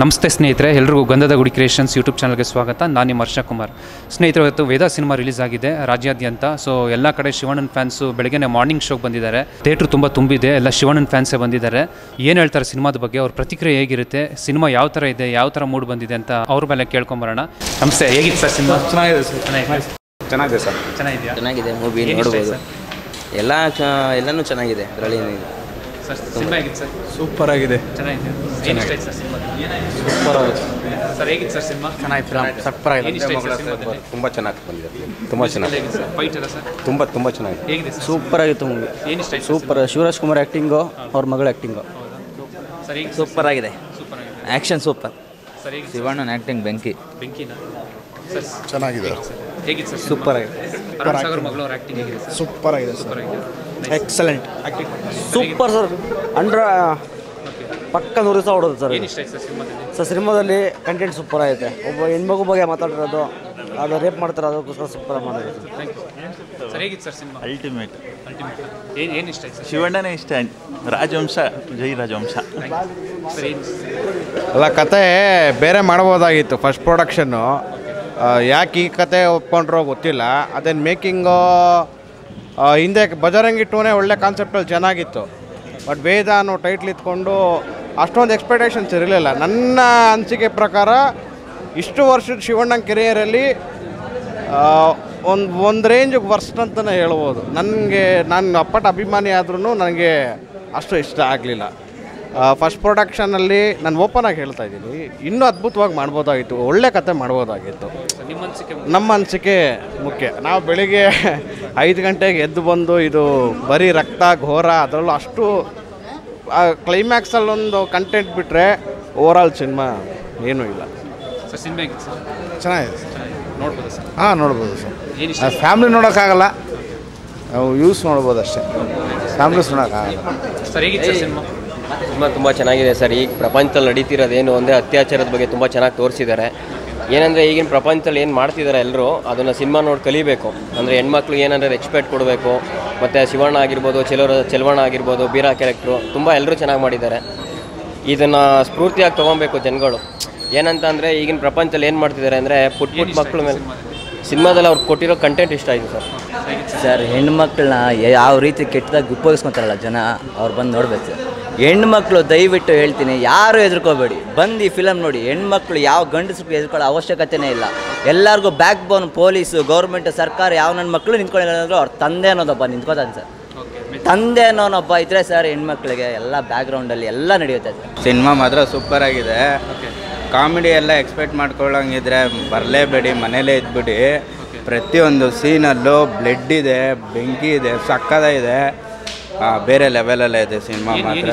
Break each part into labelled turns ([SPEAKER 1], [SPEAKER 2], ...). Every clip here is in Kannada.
[SPEAKER 1] ನಮಸ್ತೆ ಸ್ನೇಹಿತರೆ ಎಲ್ರಿಗೂ ಗಂಧದ ಗುಡಿ ಕ್ರಿಯೇಷನ್ಸ್ ಯೂಟ್ಯೂಬ್ ಚಾನಲ್ಗೆ ಸ್ವಾಗತ. ನಾನು ನಿಮ್ಮ ಹರ್ಷ ಕುಮಾರ್. ಸ್ನೇಹಿತರು ಇವತ್ತು ವೇದ ಸಿನಿಮಾ ರಿಲೀಸ್ ಆಗಿದೆ ರಾಜ್ಯಾದ್ಯಂತ. ಸೊ ಎಲ್ಲ ಕಡೆ ಶಿವಣ್ಣನ ಫ್ಯಾನ್ಸು ಬೆಳಗ್ಗೆ ಮಾರ್ನಿಂಗ್ ಶೋಗೆ ಬಂದಿದ್ದಾರೆ. ಥಿಯೇಟ್ರ್ ತುಂಬ ತುಂಬಿದೆ ಎಲ್ಲ ಶಿವಣ್ಣನ ಫ್ಯಾನ್ಸೇ ಬಂದಿದ್ದಾರೆ. ಏನು ಹೇಳ್ತಾರೆ ಸಿನಿಮಾದ ಬಗ್ಗೆ ಅವ್ರ ಪ್ರತಿಕ್ರಿಯೆ ಹೇಗಿರುತ್ತೆ ಸಿನಿಮಾ ಯಾವ ಥರ ಇದೆ ಯಾವ ಥರ ಮೂಡ್ ಬಂದಿದೆ ಅಂತ ಅವ್ರ ಮೇಲೆ ಕೇಳ್ಕೊಂಬರೋಣ. ನಮಸ್ತೆ ಹೇಗಿತ್ತು ಸರ್ ಸಿನಿಮಾ?
[SPEAKER 2] ಚೆನ್ನಾಗಿದೆ ಸರ್.
[SPEAKER 1] ಚೆನ್ನಾಗಿದೆ
[SPEAKER 2] ಚೆನ್ನಾಗಿದೆ ಸರ್.
[SPEAKER 1] ಚೆನ್ನಾಗಿದೆ
[SPEAKER 3] ಚೆನ್ನಾಗಿದೆ ಮೂವಿ ನೋಡ್ಬೋದು. ಎಲ್ಲ ಚ ಎಲ್ಲನೂ ಚೆನ್ನಾಗಿದೆ ಅದರಲ್ಲಿ ಏನಿದೆ
[SPEAKER 1] ಸರ್ ಸಿನಿಮಾ ಹೇಗಿತ್ತು ಸರ್?
[SPEAKER 2] ಸೂಪರ್ ಆಗಿದೆ.
[SPEAKER 1] ಚೆನ್ನಾಗಿದೆ? ಏನು ಇಷ್ಟ ಆಯ್ತು ಸರ್ ಸಿನಿಮಾ
[SPEAKER 2] ಸೂಪರ್ ಆಗಿದೆ
[SPEAKER 1] ಸರ್ ಹೇಗಿತ್ತು ಸರ್ ಸಿನಿಮಾ?
[SPEAKER 2] ಚೆನ್ನಾಗಿ ಸೂಪರ್
[SPEAKER 1] ಸರ್ ಸಿನಿಮಾದಲ್ಲಿ?
[SPEAKER 4] ತುಂಬ ಚೆನ್ನಾಗಿ ಬಂದಿದೆ ತುಂಬ ಚೆನ್ನಾಗಿ
[SPEAKER 1] ಸರ್? ಫೈಟ್ ಎಲ್ಲ ಸರ್?
[SPEAKER 4] ತುಂಬ ತುಂಬ ಚೆನ್ನಾಗಿದೆ.
[SPEAKER 1] ಹೇಗಿದೆ ಸರ್?
[SPEAKER 5] ಸೂಪರ್ ಆಗಿತ್ತು ಮೂವಿ
[SPEAKER 1] ಏನು ಇಷ್ಟ ಆಯ್ತು
[SPEAKER 5] ಸೂಪರ್ ಶಿವರಾಜ್ ಕುಮಾರ್ ಆ್ಯಕ್ಟಿಂಗು ಅವ್ರ ಮಗಳ ಆ್ಯಕ್ಟಿಂಗು
[SPEAKER 1] ಸರ್ ಹೇಗೆ
[SPEAKER 3] ಸೂಪರ್ ಆಗಿದೆ.
[SPEAKER 1] ಸೂಪರ್ ಆಗಿದೆ.
[SPEAKER 3] ಆ್ಯಕ್ಷನ್ ಸೂಪರ್
[SPEAKER 1] ಸರ್ ಹೇಗೆ
[SPEAKER 3] ಶಿವಣ್ಣನ ಆ್ಯಕ್ಟಿಂಗ್ ಬೆಂಕಿ.
[SPEAKER 1] ಬೆಂಕಿ ಸರ್
[SPEAKER 2] ಚೆನ್ನಾಗಿದೆ.
[SPEAKER 1] ಹೇಗಿದೆ ಸರ್
[SPEAKER 5] ಸೂಪರ್ ಆಗಿದೆ.
[SPEAKER 1] ಸರ್?
[SPEAKER 2] ಸೂಪರ್ ಆಗಿದೆ
[SPEAKER 1] ಸೂಪರ್ ಆಗಿದೆ.
[SPEAKER 2] ಎಕ್ಸಲೆಂಟ್
[SPEAKER 5] ಸೂಪರ್ ಸರ್ ಅಂಡ್ರ ಪಕ್ಕ ನೂರು ದಿವಸ ಹೊಡೋದು ಸರ್
[SPEAKER 1] ಸರ್ ಸಿನಿಮಾದಲ್ಲಿ?
[SPEAKER 5] ಕಂಟೆಂಟ್ ಸೂಪರ್ ಆಗಿದೆ ಒಬ್ಬ ಹೆಣ್ಮಗು ಬಗ್ಗೆ ಮಾತಾಡಿರೋದು ಅದು ರೇಪ್ ಮಾಡ್ತಾರೆ ಅದಕ್ಕೋಸ್ಕರ ಸೂಪರ್ ಮಾಡಿದ್ರು
[SPEAKER 1] thank you sir sir cinema?
[SPEAKER 6] Ultimate
[SPEAKER 1] ultimate ಏನು ಏನು ಇಷ್ಟ ಆಯ್ತು ಸರ್
[SPEAKER 6] ಶಿವಣ್ಣನೇ ಇಷ್ಟ ರಾಜವಂಶ ಜೈ ರಾಜವಂಶ.
[SPEAKER 7] ಅಲ್ಲ ಕತೆ ಬೇರೆ ಮಾಡ್ಬೋದಾಗಿತ್ತು ಫಸ್ಟ್ ಪ್ರೊಡಕ್ಷನ್ನು ಯಾಕೆ ಈ ಕತೆ ಒಪ್ಕೊಂಡ್ರೋ ಗೊತ್ತಿಲ್ಲ. ಅದೇನು ಮೇಕಿಂಗು ಹಿಂದೆ ಬಜರಂಗಿ ಟೂನೇ ಒಳ್ಳೆ ಕಾನ್ಸೆಪ್ಟಲ್ಲಿ ಚೆನ್ನಾಗಿತ್ತು. ಬಟ್ ವೇದ ಅನ್ನೋ ಟೈಟ್ಲ್ ಇತ್ಕೊಂಡು ಅಷ್ಟೊಂದು ಎಕ್ಸ್ಪೆಕ್ಟೇಷನ್ಸ್ ಇರಲಿಲ್ಲ. ನನ್ನ ಅನಿಸಿಕೆ ಪ್ರಕಾರ ಇಷ್ಟು ವರ್ಷದ ಶಿವಣ್ಣ ಕೆರಿಯರಲ್ಲಿ ಒಂದು ಒಂದು ರೇಂಜಿಗೆ ವರ್ಸ್ಟ್ ಅಂತಲೇ ಹೇಳ್ಬೋದು. ನನಗೆ, ನಾನು ಅಪ್ಪಟ ಅಭಿಮಾನಿ ಆದ್ರೂ ನನಗೆ ಅಷ್ಟು ಇಷ್ಟ ಆಗಲಿಲ್ಲ. ಫಸ್ಟ್ ಪ್ರೊಡಕ್ಷನಲ್ಲಿ ನಾನು ಓಪನ್ ಆಗಿ ಹೇಳ್ತಾ ಇದ್ದೀನಿ. ಇನ್ನೂ ಅದ್ಭುತವಾಗಿ ಮಾಡ್ಬೋದಾಗಿತ್ತು ಒಳ್ಳೆ ಕತೆ ಮಾಡ್ಬೋದಾಗಿತ್ತು.
[SPEAKER 1] ನಮ್ಮ ಅನಿಸಿಕೆ
[SPEAKER 7] ಮುಖ್ಯ? ನಾವು ಬೆಳಿಗ್ಗೆ ಐದು ಗಂಟೆಗೆ ಎದ್ದು ಬಂದು ಇದು ಬರೀ ರಕ್ತ ಘೋರ ಅದರಲ್ಲೂ ಅಷ್ಟು ಕ್ಲೈಮ್ಯಾಕ್ಸಲ್ಲೊಂದು ಕಂಟೆಂಟ್ ಬಿಟ್ಟರೆ ಓವರಾಲ್ ಸಿನಿಮಾ ಏನೂ ಇಲ್ಲ.
[SPEAKER 1] ಸರ್? ಸಿನಿಮಾ
[SPEAKER 2] ಚೆನ್ನಾಗಿದೆ.
[SPEAKER 1] ನೋಡ್ಬೋದು ಸರ್?
[SPEAKER 2] ಹಾಂ ನೋಡ್ಬೋದು ಸರ್. ಫ್ಯಾಮಿಲಿ ನೋಡೋಕ್ಕಾಗಲ್ಲ. ನಾವು ಯೂಸ್ ನೋಡ್ಬೋದು ಅಷ್ಟೇ. ಫ್ಯಾಮ್ಲೀಸ್ ನೋಡೋಕ್ಕಾಗಲ್ಲ.
[SPEAKER 1] ಸರ್ ಹೇಗಿತ್ತು ಸರ್ ಸಿನಿಮಾ
[SPEAKER 3] ತುಂಬ ಚೆನ್ನಾಗಿದೆ ಸರ್. ಈಗ ಪ್ರಪಂಚದಲ್ಲಿ ನಡೀತಿರೋದೇನು ಅಂದರೆ ಅತ್ಯಾಚಾರದ ಬಗ್ಗೆ ತುಂಬ ಚೆನ್ನಾಗಿ ತೋರಿಸಿದ್ದಾರೆ. ಏನಂದರೆ ಈಗಿನ ಪ್ರಪಂಚದಲ್ಲಿ ಏನು ಮಾಡ್ತಿದ್ದಾರೆ ಎಲ್ಲರೂ ಅದನ್ನು ಸಿನಿಮಾ ನೋಡಿ ಕಲಿಬೇಕು. ಅಂದರೆ ಹೆಣ್ಮಕ್ಳು ಏನಂದರೆ ರೆಸ್ಪೆಕ್ಟ್ ಕೊಡಬೇಕು. ಮತ್ತು ಶಿವಣ್ಣ ಆಗಿರ್ಬೋದು ಚೆಲುವರ ಚೆಲ್ವಣ್ಣ ಆಗಿರ್ಬೋದು, ಬೀರಾ ಕ್ಯಾರೆಕ್ಟ್ರು ತುಂಬ ಎಲ್ಲರೂ ಚೆನ್ನಾಗಿ ಮಾಡಿದ್ದಾರೆ. ಇದನ್ನು ಸ್ಫೂರ್ತಿಯಾಗಿ ತೊಗೊಬೇಕು ಜನಗಳು. ಏನಂತ ಅಂದರೆ ಈಗಿನ ಪ್ರಪಂಚದಲ್ಲಿ ಏನು ಮಾಡ್ತಿದ್ದಾರೆ ಅಂದರೆ ಪುಟ್ ಪುಟ್ಟ ಮಕ್ಕಳ ಮೇಲೆ ಸಿನಿಮಾದಲ್ಲಿ ಅವ್ರು ಕೊಟ್ಟಿರೋ ಕಂಟೆಂಟ್ ಇಷ್ಟ ಆಯಿತು ಸರ್.
[SPEAKER 8] ಸರ್, ಹೆಣ್ಮಕ್ಳನ್ನ ಯಾವ ರೀತಿ ಕೆಟ್ಟದಾಗಿ ಉಪಯೋಗಿಸ್ಕೊತಾರಲ್ಲ ಜನ, ಅವ್ರು ಬಂದು ನೋಡ್ಬೇಕು. ಹೆಣ್ಮಕ್ಳು ದಯವಿಟ್ಟು ಹೇಳ್ತೀನಿ ಯಾರು ಹೆದರ್ಕೋಬೇಡಿ. ಬಂದು ಈ ಫಿಲಮ್ ನೋಡಿ ಹೆಣ್ಮಕ್ಳು ಯಾವ ಗಂಡಸ್ರಿಗೆ ಹೆದರ್ಕೊಳ್ಳೋ ಅವಶ್ಯಕತೆನೇ ಇಲ್ಲ. ಎಲ್ಲರಿಗೂ ಬ್ಯಾಕ್ ಬೋನ್ ಪೊಲೀಸು ಗೌರ್ಮೆಂಟ್ ಸರ್ಕಾರ ಯಾವ ನನ್ನ ಮಕ್ಕಳು ನಿಂತ್ಕೊಂಡಿಲ್ಲ ಅವ್ರ ತಂದೆ ಅನ್ನೋದಪ್ಪ ನಿಂತ್ಕೋತಾನೆ ಸರ್. ತಂದೆ ಅನ್ನೋನೊಬ್ಬ ಇದ್ರೆ ಸರ್ ಹೆಣ್ಮಕ್ಳಿಗೆ ಎಲ್ಲ ಬ್ಯಾಕ್ಗ್ರೌಂಡಲ್ಲಿ ಎಲ್ಲ ನಡೆಯುತ್ತೆ ಸರ್.
[SPEAKER 9] ಸಿನಿಮಾ ಮಾತ್ರ ಸೂಪರ್ ಆಗಿದೆ. ಕಾಮಿಡಿ ಎಲ್ಲ ಎಕ್ಸ್ಪೆಕ್ಟ್ ಮಾಡ್ಕೊಳ್ಳೋಂಗಿದ್ರೆ ಬರಲೇಬೇಡಿ ಮನೇಲೇ ಇದ್ಬಿಡಿ. ಪ್ರತಿಯೊಂದು ಸೀನಲ್ಲೂ ಬ್ಲಡ್ ಇದೆ ಬೆಂಕಿ ಇದೆ ಸಕ್ಕದ ಆ, ಬೇರೆ ಲೆವೆಲಲ್ಲೇ ಇದೆ ಸಿನಿಮಾ ಮಾತ್ರ.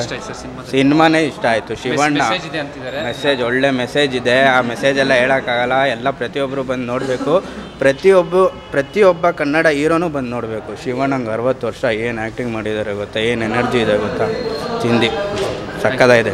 [SPEAKER 9] ಸಿನಿಮಾನೇ ಇಷ್ಟ ಆಯಿತು. ಶಿವಣ್ಣ ಮೆಸೇಜ್ ಒಳ್ಳೆ ಮೆಸೇಜ್ ಇದೆ. ಆ ಮೆಸೇಜ್ ಎಲ್ಲ ಹೇಳೋಕ್ಕಾಗಲ್ಲ. ಎಲ್ಲ ಪ್ರತಿಯೊಬ್ಬರು ಬಂದು ನೋಡಬೇಕು. ಪ್ರತಿಯೊಬ್ಬ ಪ್ರತಿಯೊಬ್ಬ ಕನ್ನಡ ಹೀರೋನು ಬಂದು ನೋಡಬೇಕು. ಶಿವಣ್ಣಂಗೆ ಅರವತ್ತು ವರ್ಷ ಏನು ಆ್ಯಕ್ಟಿಂಗ್ ಮಾಡಿದ್ದಾರೆ ಗೊತ್ತಾ? ಏನು ಎನರ್ಜಿ ಇದೆ ಗೊತ್ತಾ? ಚಿಂದಿ ಸಕ್ಕದಾಗಿದೆ